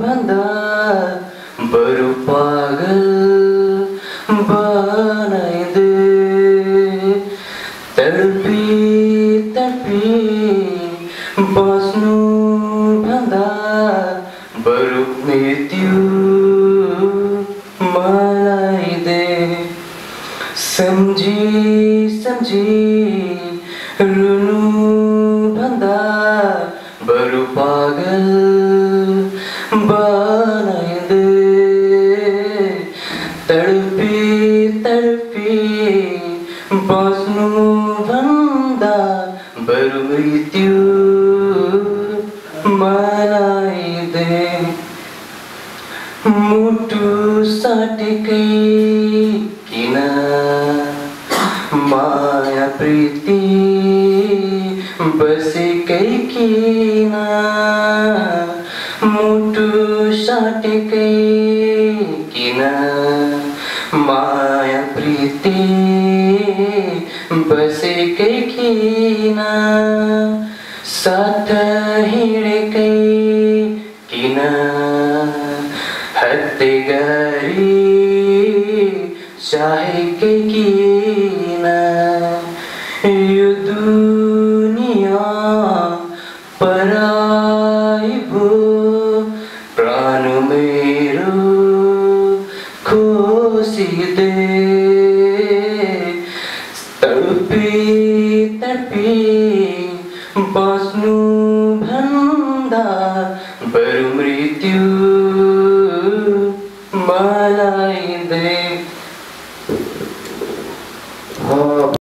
Bandar berpagal banaydı Terpi terpi basnu bandar beruknityu malaydı Samji samji ruh ஒரு பகல் பானைந்து தடுப்பி தடுப்பி பாஸ்னு வந்த ಬರು ಮೃತ್ಯು ಮನಾಯಿದೆ ಮುಟ್ಟು ಸಾಟಿಕೆ ಕಿನ ಮಾಯ बसेकै किन मुटु साटेकै किन माया प्रीति बसेकै किन साथ हिँडेकै किन हत्ते गरी चाहेकै किन ಖುಷಿದೆ ತಲುಪಿ ತಲುಪಿ ಬಾಸ್ನು ಬಂದ